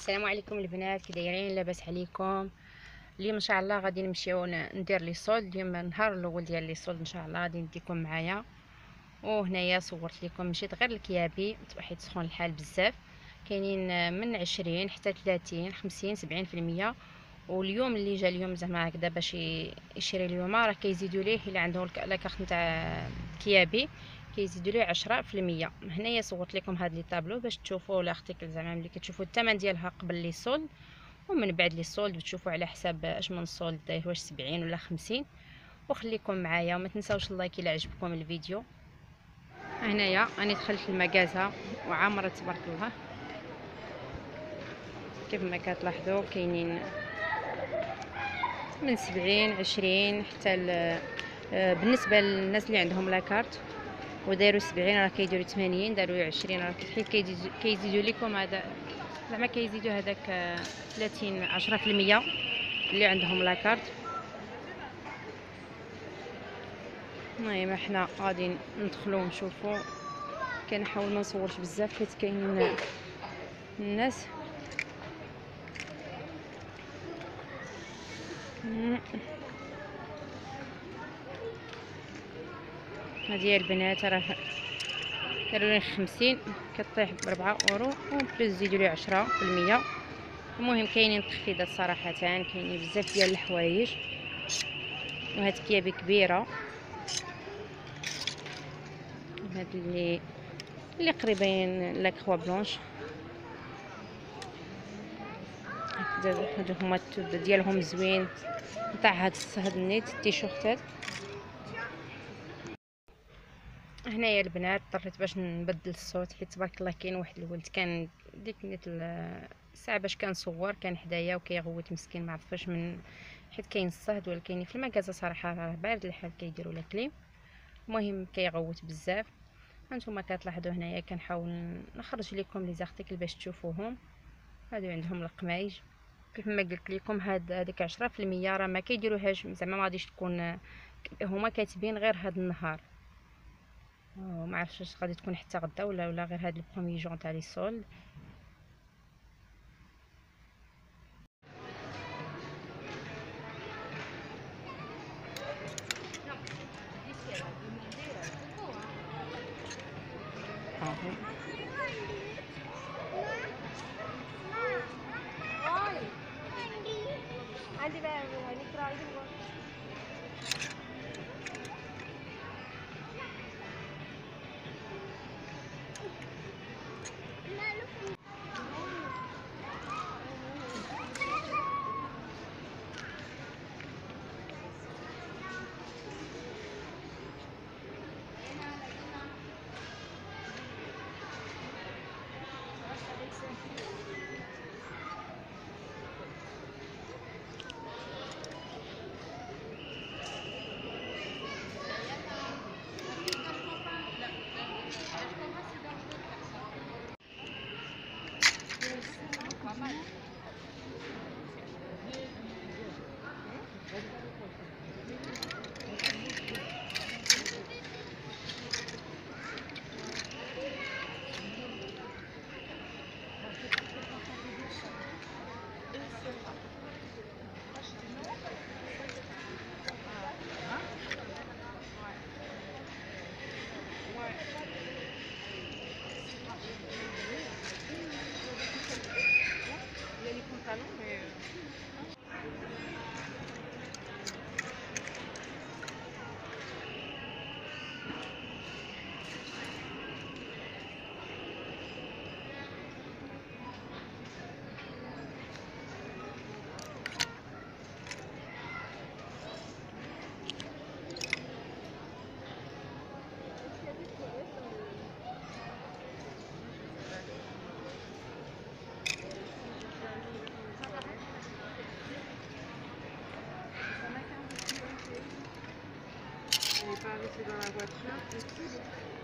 السلام عليكم البنات كي دايرين لاباس عليكم. اليوم إن شاء الله غادي نمشيو ندير les soldes اليوم النهار الأول ديال les soldes إن شاء الله غادي نديكم معايا. وهنايا صورت لكم مشيت غير لكيابي حيت سخون الحال بزاف. كاينين من عشرين حتى ثلاثين خمسين سبعين في المية. واليوم اللي جا اليوم زعما هكذا باش يشري اليوم راه كيزيدوا ليه إلا عنده la carte نتاع كيابي. كيزيدوا ليه عشرة في المية. هنايا صورت لكم هاد les tableaux باش تشوفوا l'article زعما ملي كتشوفوا الثمن ديالها قبل les soldes ومن بعد les soldes بتشوفوا على حساب اش من solde داير واش سبعين ولا خمسين. وخليكم معايا وما تنساوش ال like إلا عجبكم الفيديو. هنايا راني دخلت ال magasin وعامرة تبارك الله كيف ما كتلاحظوا كاينين من سبعين عشرين حتى آه، بالنسبة للناس اللي عندهم la carte. وداروا سبعين راه كيديروا ثمانين داروا عشرين راه حيت كيزيدوا لكم هذا؟ زعما كيزيدوا هذاك ثلاثين عشرة في المية اللي عندهم لاكارت المهم حنا غادي ندخلوا ونشوفوا كنحاول ما نصورش بزاف حيت كاينين الناس. هذه البنات راه داروا لي خمسين كطيح بربعة أورو وبلوس زيدوا لي عشرة في المية. المهم كاينين تخفيضات صراحة كاينين بزاف ديال الحوايج. وهاد كيابي كبيرة هاد اللي اللي قريبين لا كخوا بلونش. هادو هما التود ديالهم زوين. نتاع هاد هاد النيت التيشيرتات. هنايا البنات اضطريت باش نبدل الصوت حيت تبارك الله كاين واحد الولد كان ديك نيت الساعة باش كنصور كان حدايا وكيغوت مسكين ما عرفاش من حيت كاين الصهد ولا كاين في ال magasin صراحة راه بارد الحال كيديروا la clim المهم كيغوت بزاف. هانتوما كتلاحظوا هنايا كنحاول نخرج لكم les articles باش تشوفوهم. هادو عندهم القمايج. كيف ما قلت لكم هاد هذيك 10% راه ما كيديروهاش زعما ما غاديش تكون هما كاتبين غير هاد النهار. ما عرفتش غادي تكون حتى غدا ولا ولا غير هاد البروميي جون تاع لي سول. عندي بقى نقرا pas arrêter dans la voiture.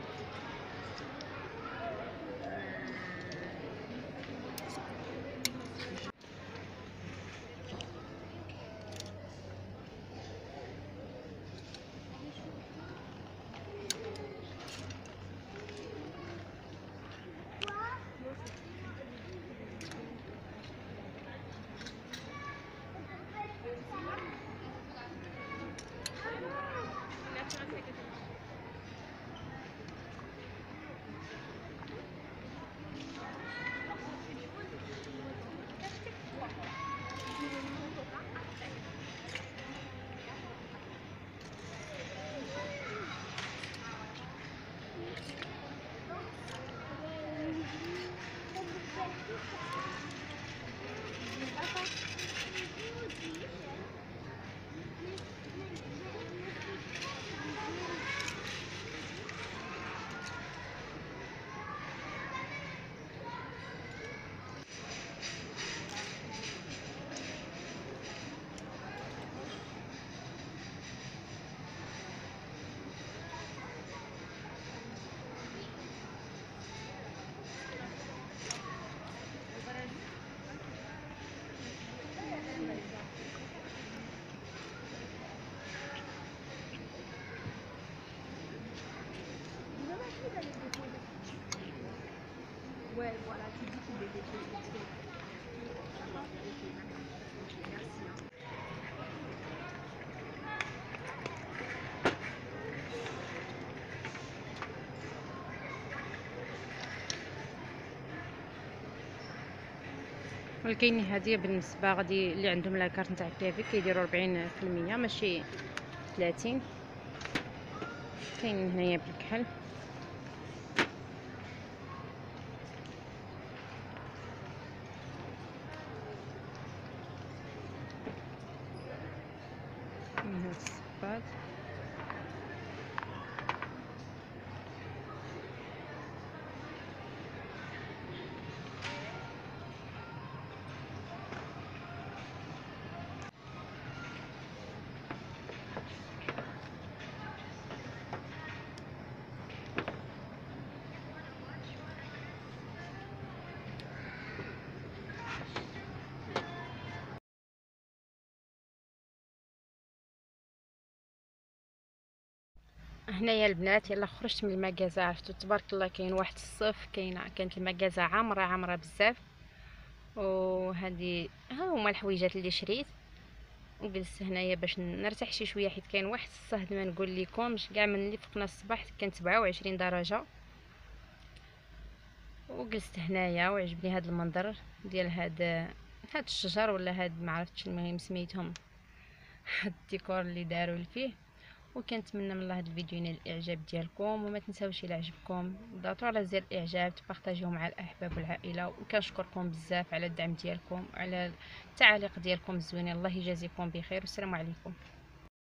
والكاين هدية بالنسبة غادي اللي عندهم لاكارت نتاع كلافي كيديروا 40% ماشي 30 كاين هنايا بالكحل. من هاد الصباط هنايا البنات يلا خرجت من المكازا عرفتو تبارك الله كاين واحد الصف كاينة كانت المكازا عامرة عامرة بزاف. وهذه ها هما الحويجات اللي شريت. وجلست هنايا باش نرتاح شي شوية حيت كاين واحد الصهد ما نقول لكمش. كاع من اللي فقنا الصباح كان 27 درجة. وجلست هنايا وعجبني هذا المنظر ديال هاد هاد الشجر ولا هاد ما عرفتش المهم سميتهم هاد الديكور اللي داروا فيه. وكنتمنى من الله هذا الفيديو ينال الإعجاب ديالكم وما تنساوش إلى عجبكم ضغطوا على زر الإعجاب تبارطاجيوه مع الأحباب والعائلة وكنشكركم بزاف على الدعم ديالكم وعلى التعاليق ديالكم الزوينة الله يجازيكم بخير والسلام عليكم.